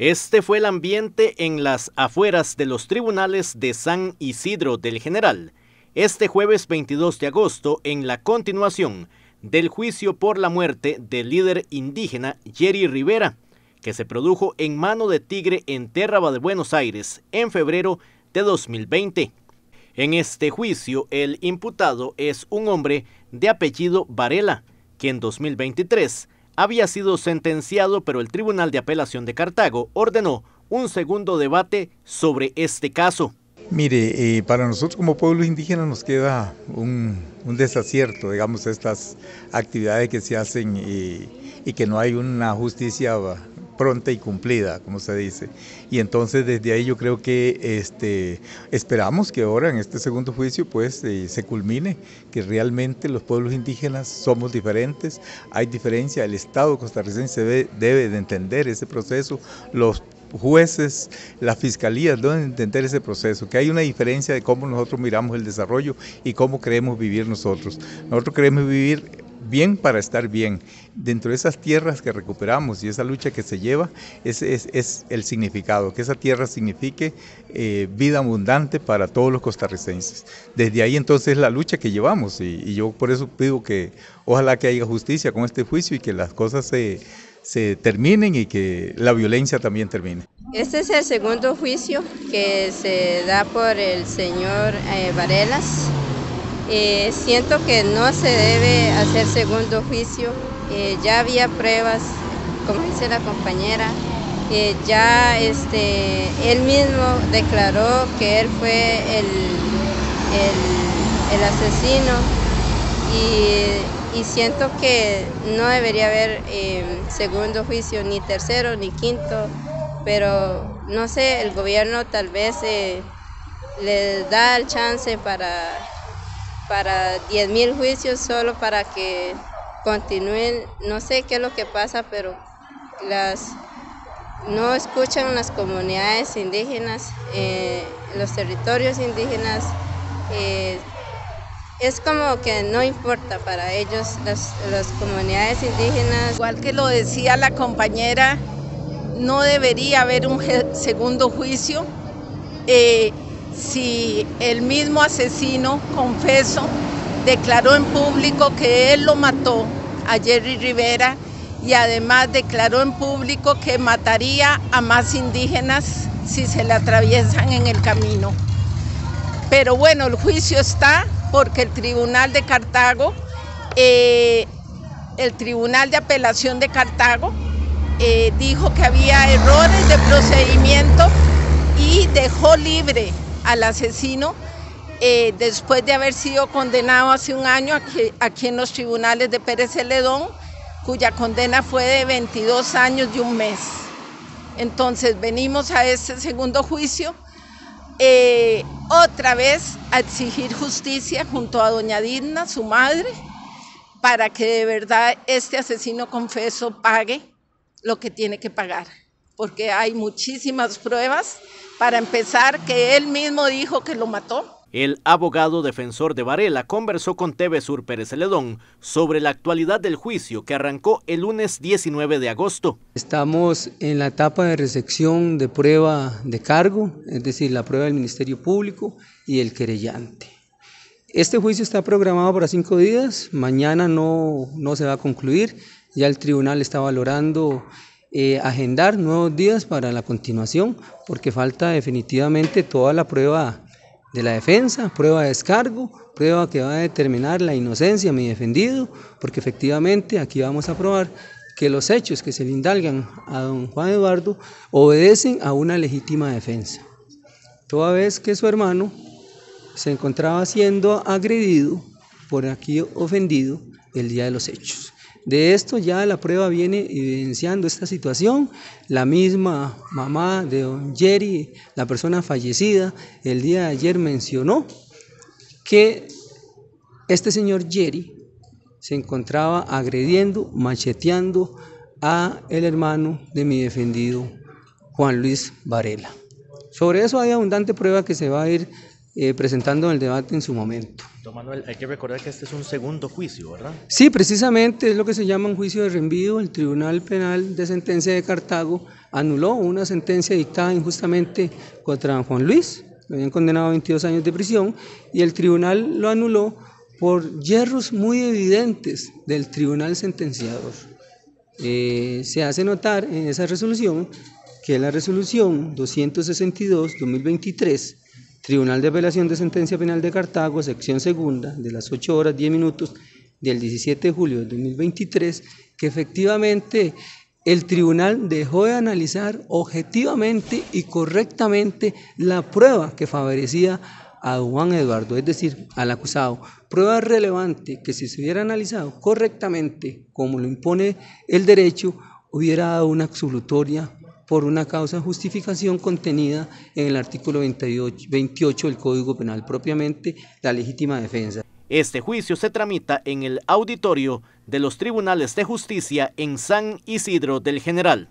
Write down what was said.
Este fue el ambiente en las afueras de los tribunales de San Isidro del General, este jueves 22 de agosto en la continuación del juicio por la muerte del líder indígena Jerry Rivera, que se produjo en mano de Tigre en Terraba de Buenos Aires en febrero de 2020. En este juicio, el imputado es un hombre de apellido Varela, que en 2023 había sido sentenciado, pero el Tribunal de Apelación de Cartago ordenó un segundo debate sobre este caso. Mire, eh, para nosotros como pueblo indígena nos queda un, desacierto, digamos, estas actividades que se hacen y, y que no hay una justicia pronta y cumplida, como se dice. Y entonces desde ahí yo creo que este, esperamos que ahora en este segundo juicio pues eh, se culmine, que realmente los pueblos indígenas somos diferentes, hay diferencia, el Estado costarricense debe, de entender ese proceso, los jueces, la fiscalía deben entender ese proceso, que hay una diferencia de cómo nosotros miramos el desarrollo y cómo queremos vivir nosotros. Nosotros queremos vivir bien para estar bien. Dentro de esas tierras que recuperamos y esa lucha que se lleva, ese es, el significado, que esa tierra signifique eh, vida abundante para todos los costarricenses. Desde ahí entonces la lucha que llevamos y, yo por eso pido que ojalá que haya justicia con este juicio y que las cosas se, terminen y que la violencia también termine. Este es el segundo juicio que se da por el señor eh, Varelas eh, siento que no se debe hacer segundo juicio, eh, ya había pruebas, como dice la compañera, eh, ya este, él mismo declaró que él fue el, el, asesino. Y, y, siento que no debería haber segundo juicio, ni tercero ni quinto, pero no sé, el gobierno tal vez le da el chance para para 10.000 juicios solo para que continúen, no sé qué es lo que pasa, pero las no escuchan las comunidades indígenas, eh, los territorios indígenas, eh, es como que no importa para ellos las, comunidades indígenas. Igual que lo decía la compañera, no debería haber un segundo juicio. Eh, si el mismo asesino, confeso, declaró en público que él lo mató a Jerry Rivera y además declaró en público que mataría a más indígenas si se le atraviesan en el camino. Pero bueno, el juicio está porque el Tribunal de Cartago, eh, el Tribunal de Apelación de Cartago, eh, dijo que había errores de procedimiento y dejó libre al asesino eh, después de haber sido condenado hace un año aquí, en los tribunales de Pérez Celedón, cuya condena fue de 22 años y un mes. Entonces venimos a este segundo juicio eh, otra vez a exigir justicia junto a doña Digna, su madre, para que de verdad este asesino confeso pague lo que tiene que pagar, porque hay muchísimas pruebas para empezar, que él mismo dijo que lo mató. El abogado defensor de Varela conversó con TV Sur Pérez Celedón sobre la actualidad del juicio que arrancó el lunes 19 de agosto. Estamos en la etapa de recepción de prueba de cargo, es decir, la prueba del Ministerio Público y el querellante. Este juicio está programado para cinco días, mañana no, no se va a concluir, ya el tribunal está valorando eh, agendar nuevos días para la continuación, porque falta definitivamente toda la prueba de la defensa, prueba de descargo, prueba que va a determinar la inocencia de mi defendido, porque efectivamente aquí vamos a probar que los hechos que se le indalgan a don Juan Eduardo obedecen a una legítima defensa. Toda vez que su hermano se encontraba siendo agredido por aquí ofendido el día de los hechos. De esto ya la prueba viene evidenciando esta situación. La misma mamá de don Jerry, la persona fallecida, el día de ayer mencionó que este señor Jerry se encontraba agrediendo, macheteando a el hermano de mi defendido Juan Luis Varela. Sobre eso hay abundante prueba que se va a ir eh, presentando el debate en su momento. Don Manuel, hay que recordar que este es un segundo juicio, ¿verdad? Sí, precisamente es lo que se llama un juicio de reenvío. El Tribunal Penal de Sentencia de Cartago anuló una sentencia dictada injustamente contra Juan Luis, lo habían condenado a 22 años de prisión, y el tribunal lo anuló por hierros muy evidentes del tribunal sentenciador. Eh, se hace notar en esa resolución que la resolución 262-2023 Tribunal de Apelación de Sentencia Penal de Cartago, sección segunda, de las 8 horas 10 minutos del 17 de julio de 2023, que efectivamente el tribunal dejó de analizar objetivamente y correctamente la prueba que favorecía a Juan Eduardo, es decir, al acusado. Prueba relevante que si se hubiera analizado correctamente, como lo impone el derecho, hubiera dado una absolutoria por una causa justificación contenida en el artículo 28, 28 del Código Penal, propiamente la legítima defensa. Este juicio se tramita en el auditorio de los Tribunales de Justicia en San Isidro del General.